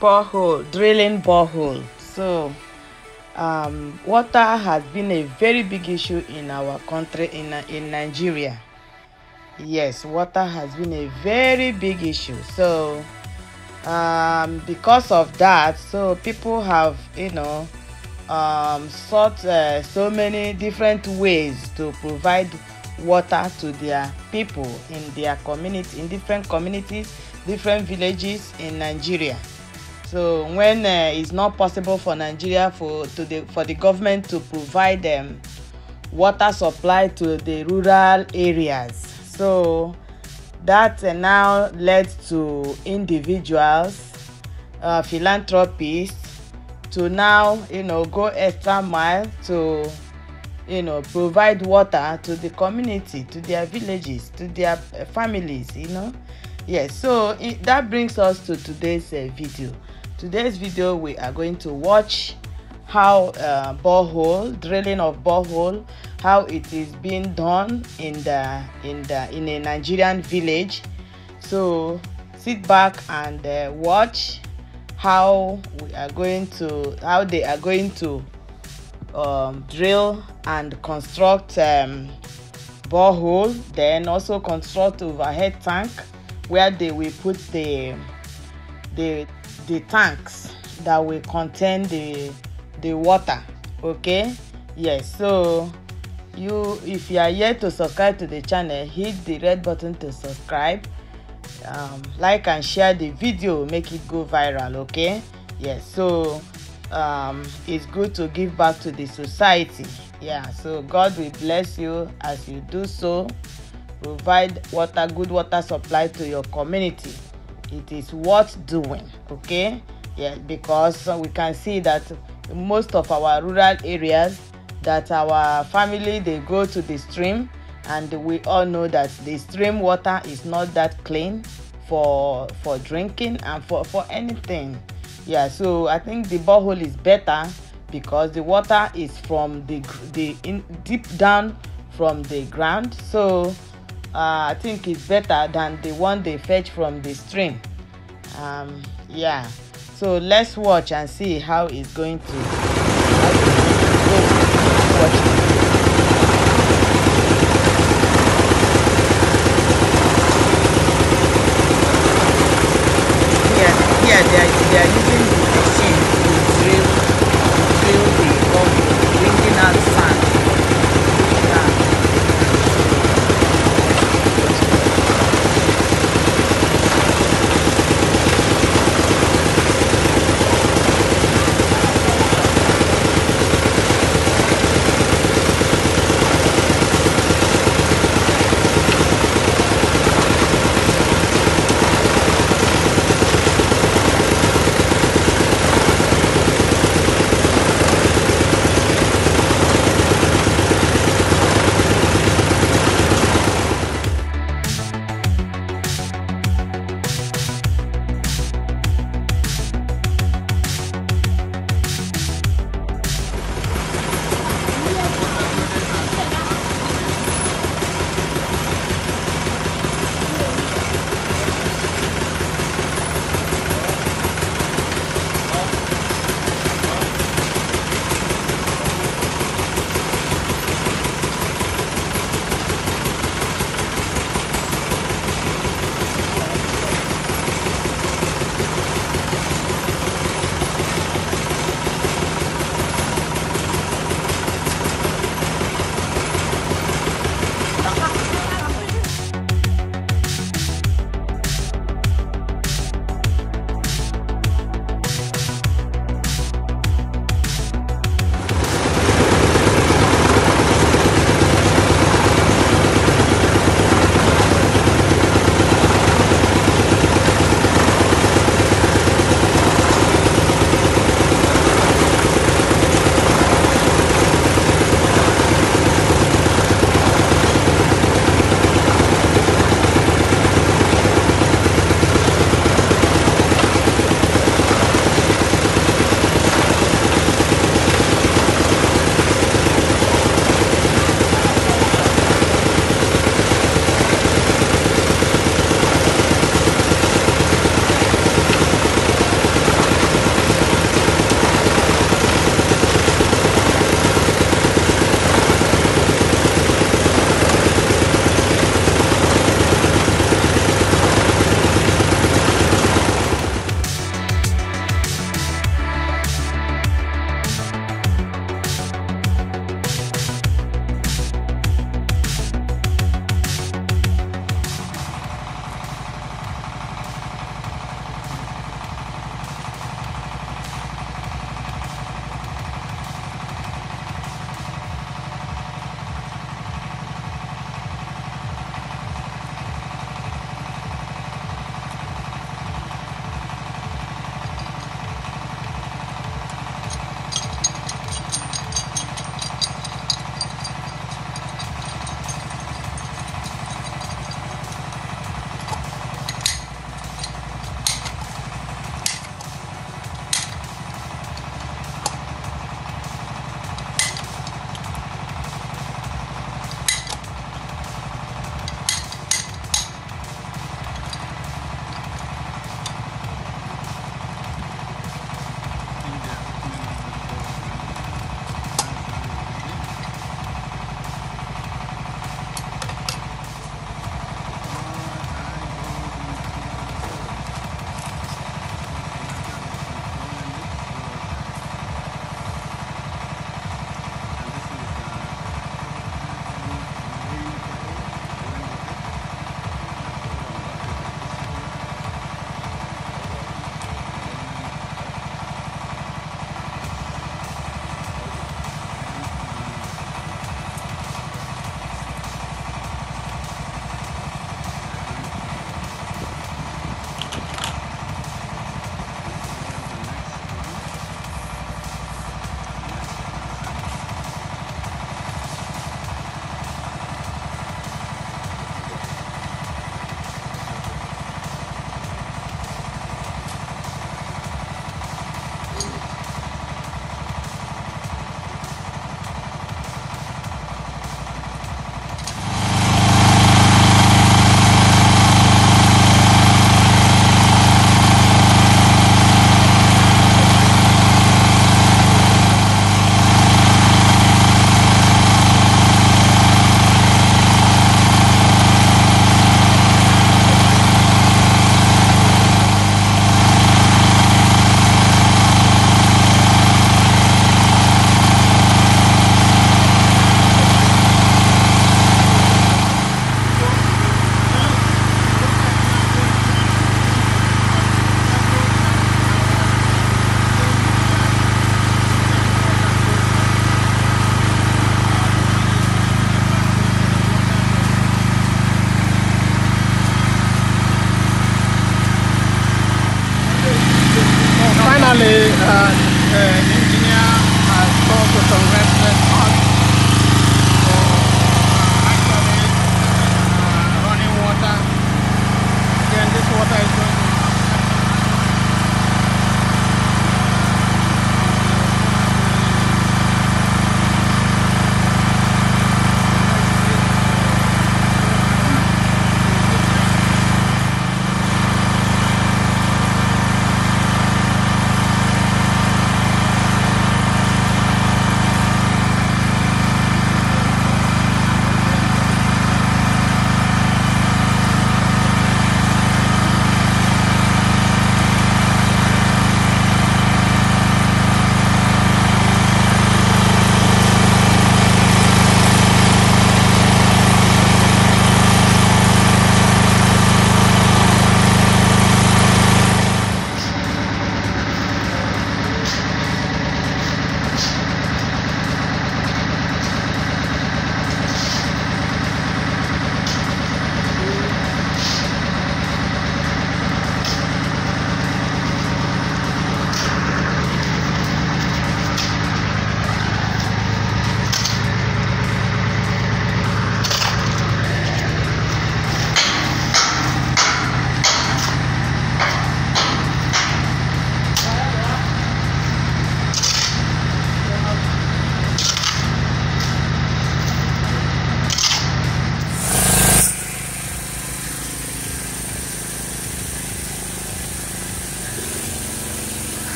borehole drilling borehole. So um, water has been a very big issue in our country in in nigeria. Yes water has been a very big issue. So um, because of that so people have you know um, sought uh, so many different ways to provide water to their people in their community in different communities different villages in nigeria so when uh, it's not possible for nigeria for to the for the government to provide um, water supply to the rural areas. So that uh, now led to individuals uh, philanthropists to now you know go extra mile to you know provide water to the community to their villages to their uh, families you know? Yes so it, that brings us to today's uh, video today's video we are going to watch how uh, borehole drilling of borehole how it is being done in the in the in a nigerian village. So sit back and uh, watch how we are going to how they are going to um, drill and construct um, borehole then also construct overhead tank where they will put the the the tanks that will contain the the water okay? Yes so you if you are yet to subscribe to the channel hit the red button to subscribe um, like and share the video make it go viral okay? Yes so um, it's good to give back to the society. Yeah so god will bless you as you do so. Provide water good water supply to your community it is worth doing okay? Yeah because we can see that most of our rural areas that our family they go to the stream and we all know that the stream water is not that clean for for drinking and for for anything. Yeah so i think the borehole is better because the water is from the the in deep down from the ground. So uh, i think it's better than the one they fetch from the stream um yeah so let's watch and see how it's going to. Here, here they are, they are using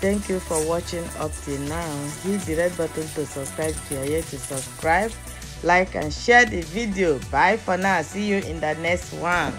Thank you for watching up till now. Hit the red button to subscribe if you are yet to subscribe. Like and share the video. Bye for now. See you in the next one.